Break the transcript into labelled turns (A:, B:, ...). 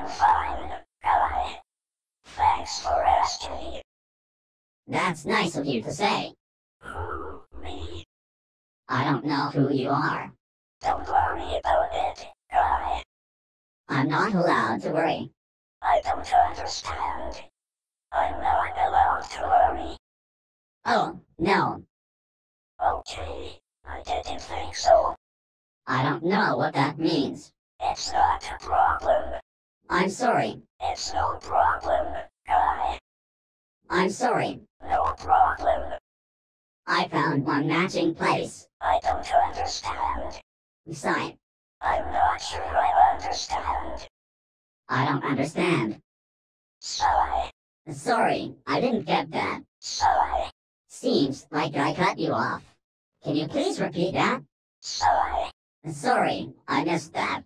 A: I'm fine. Thanks for asking.
B: That's nice of you to say.
A: Who, me?
B: I don't know who you are.
A: Don't worry about it, guy.
B: I'm not allowed to worry.
A: I don't understand. I'm not allowed to worry.
B: Oh, no.
A: Okay, I didn't think so.
B: I don't know what that means.
A: It's not a problem.
B: I'm sorry.
A: It's no problem, guy.
B: I'm sorry.
A: No problem.
B: I found one matching place.
A: I don't understand.
B: Besides,
A: I'm not sure I understand.
B: I don't understand.
A: Sigh,
B: Sorry, I didn't get that.
A: sigh,
B: Seems like I cut you off. Can you please repeat that?
A: sigh.
B: Sorry, I missed that.